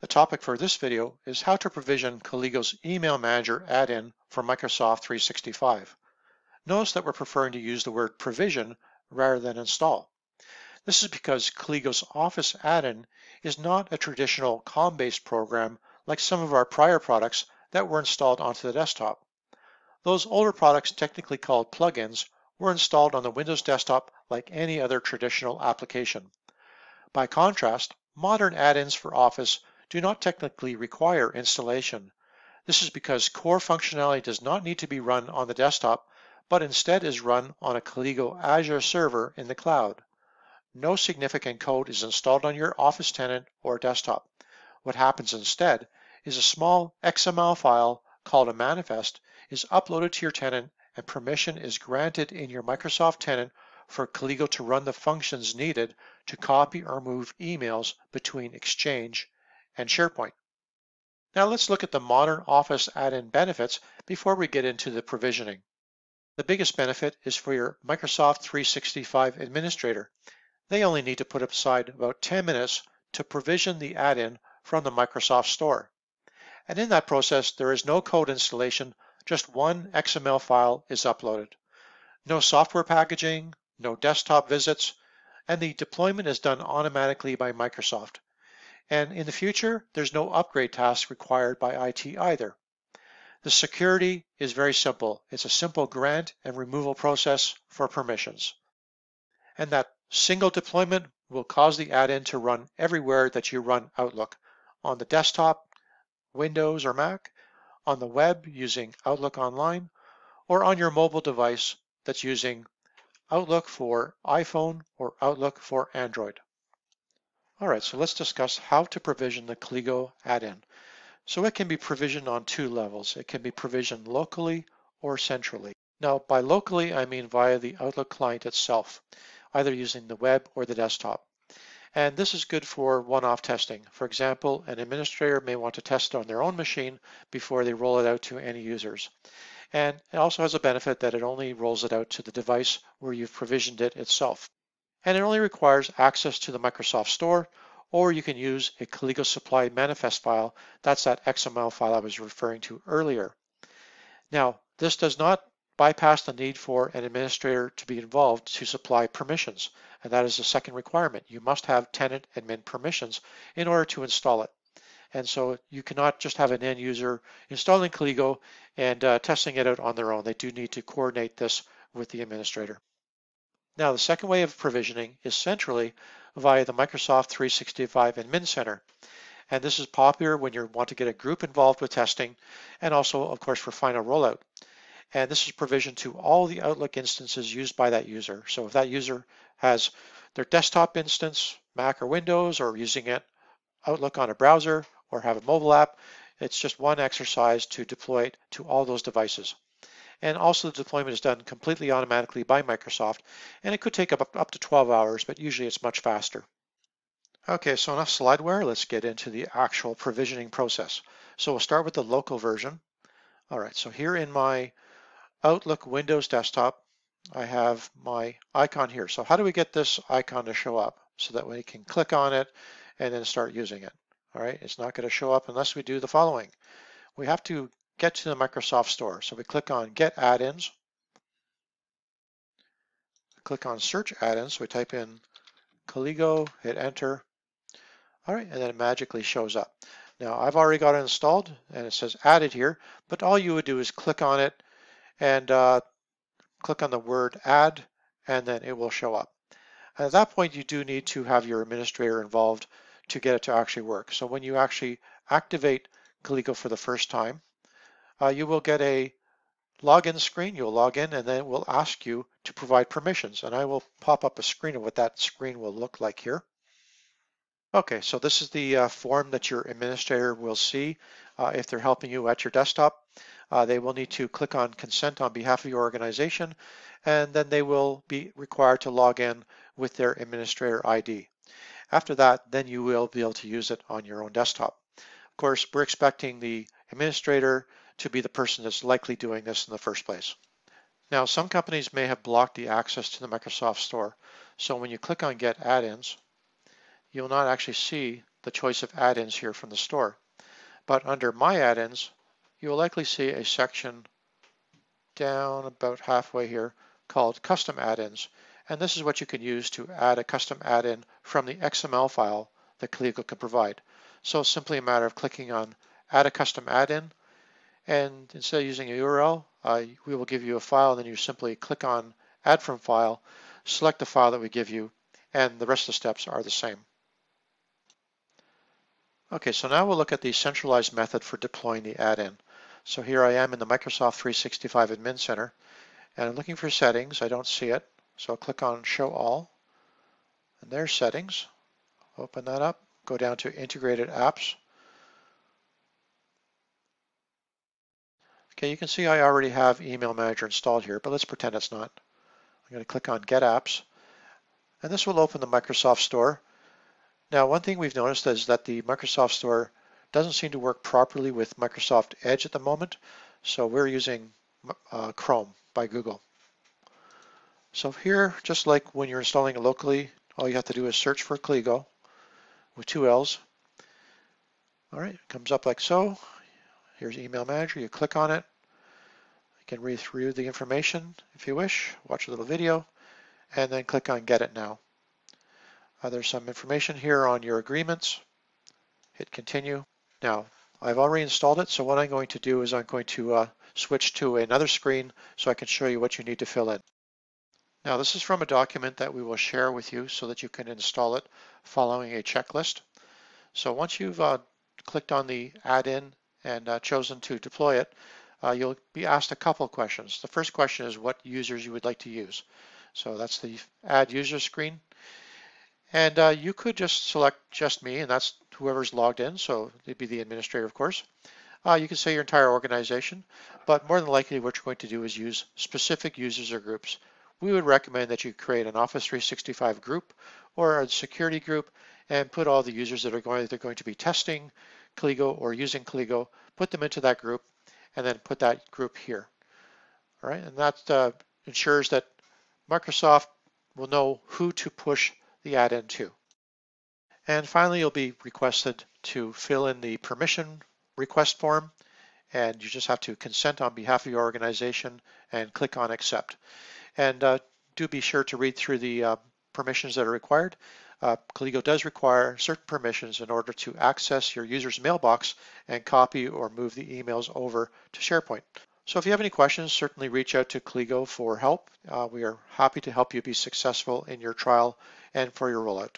The topic for this video is how to provision Colligo's Email Manager add-in for Microsoft 365. Notice that we're preferring to use the word provision rather than install. This is because Colligo's Office add-in is not a traditional COM-based program like some of our prior products that were installed onto the desktop. Those older products, technically called plugins, were installed on the Windows desktop like any other traditional application. By contrast, modern add-ins for Office do not technically require installation. This is because core functionality does not need to be run on the desktop, but instead is run on a Colligo Azure server in the cloud. No significant code is installed on your Office tenant or desktop. What happens instead is a small XML file called a manifest is uploaded to your tenant and permission is granted in your Microsoft tenant for Colligo to run the functions needed to copy or move emails between Exchange and SharePoint. Now let's look at the modern Office add-in benefits before we get into the provisioning. The biggest benefit is for your Microsoft 365 administrator. They only need to put aside about 10 minutes to provision the add-in from the Microsoft Store. And in that process, there is no code installation, just one XML file is uploaded. No software packaging, no desktop visits, and the deployment is done automatically by Microsoft. And in the future, there's no upgrade task required by IT either. The security is very simple. It's a simple grant and removal process for permissions. And that single deployment will cause the add-in to run everywhere that you run Outlook, on the desktop, Windows or Mac, on the web using Outlook Online, or on your mobile device that's using Outlook for iPhone or Outlook for Android. All right, so let's discuss how to provision the Colligo add-in. So it can be provisioned on two levels. It can be provisioned locally or centrally. Now, by locally, I mean via the Outlook client itself, either using the web or the desktop. And this is good for one-off testing. For example, an administrator may want to test it on their own machine before they roll it out to any users. And it also has a benefit that it only rolls it out to the device where you've provisioned it itself and it only requires access to the Microsoft Store, or you can use a Colligo Supply manifest file. That's that XML file I was referring to earlier. Now, this does not bypass the need for an administrator to be involved to supply permissions, and that is the second requirement. You must have tenant admin permissions in order to install it. And so you cannot just have an end user installing Colligo and uh, testing it out on their own. They do need to coordinate this with the administrator. Now, the second way of provisioning is centrally via the Microsoft 365 Admin Center. And this is popular when you want to get a group involved with testing and also, of course, for final rollout. And this is provisioned to all the Outlook instances used by that user. So if that user has their desktop instance, Mac or Windows, or using it Outlook on a browser or have a mobile app, it's just one exercise to deploy it to all those devices. And also the deployment is done completely automatically by Microsoft, and it could take up, up to 12 hours, but usually it's much faster. Okay, so enough slideware. Let's get into the actual provisioning process. So we'll start with the local version. All right, so here in my Outlook Windows desktop, I have my icon here. So how do we get this icon to show up so that we can click on it and then start using it? All right, it's not going to show up unless we do the following. We have to get to the Microsoft Store. So we click on Get Add-ins. Click on Search Add-ins. So we type in Colligo, hit Enter. All right, and then it magically shows up. Now I've already got it installed and it says added here, but all you would do is click on it and uh, click on the word add and then it will show up. And at that point you do need to have your administrator involved to get it to actually work. So when you actually activate Colligo for the first time, uh, you will get a login screen. You'll log in and then it will ask you to provide permissions. And I will pop up a screen of what that screen will look like here. Okay, so this is the uh, form that your administrator will see uh, if they're helping you at your desktop. Uh, they will need to click on consent on behalf of your organization, and then they will be required to log in with their administrator ID. After that, then you will be able to use it on your own desktop. Of course, we're expecting the administrator to be the person that's likely doing this in the first place. Now, some companies may have blocked the access to the Microsoft Store. So when you click on Get Add-ins, you'll not actually see the choice of add-ins here from the store. But under My Add-ins, you will likely see a section down about halfway here called Custom Add-ins. And this is what you can use to add a custom add-in from the XML file that Colligo can provide. So simply a matter of clicking on Add a Custom Add-in, and instead of using a URL, uh, we will give you a file, and then you simply click on Add from File, select the file that we give you, and the rest of the steps are the same. Okay, so now we'll look at the centralized method for deploying the add-in. So here I am in the Microsoft 365 Admin Center, and I'm looking for settings. I don't see it, so I'll click on Show All, and there's settings. Open that up, go down to Integrated Apps. Okay, you can see I already have Email Manager installed here, but let's pretend it's not. I'm going to click on Get Apps, and this will open the Microsoft Store. Now, one thing we've noticed is that the Microsoft Store doesn't seem to work properly with Microsoft Edge at the moment, so we're using uh, Chrome by Google. So here, just like when you're installing it locally, all you have to do is search for Colligo with two L's. All right, it comes up like so. Here's Email Manager. You click on it. You can read through the information if you wish, watch a little video, and then click on Get It Now. Uh, there's some information here on your agreements. Hit Continue. Now, I've already installed it, so what I'm going to do is I'm going to uh, switch to another screen so I can show you what you need to fill in. Now this is from a document that we will share with you so that you can install it following a checklist. So once you've uh, clicked on the add-in and uh, chosen to deploy it, uh, you'll be asked a couple of questions. The first question is what users you would like to use. So that's the add user screen. And uh, you could just select just me, and that's whoever's logged in, so it'd be the administrator, of course. Uh, you can say your entire organization, but more than likely what you're going to do is use specific users or groups. We would recommend that you create an Office 365 group or a security group and put all the users that are going, they're going to be testing Colligo or using Colligo, put them into that group, and then put that group here. All right, and that uh, ensures that Microsoft will know who to push the add-in to. And finally, you'll be requested to fill in the permission request form, and you just have to consent on behalf of your organization and click on accept. And uh, do be sure to read through the uh, permissions that are required. Uh, Colligo does require certain permissions in order to access your user's mailbox and copy or move the emails over to SharePoint. So if you have any questions, certainly reach out to Colligo for help. Uh, we are happy to help you be successful in your trial and for your rollout.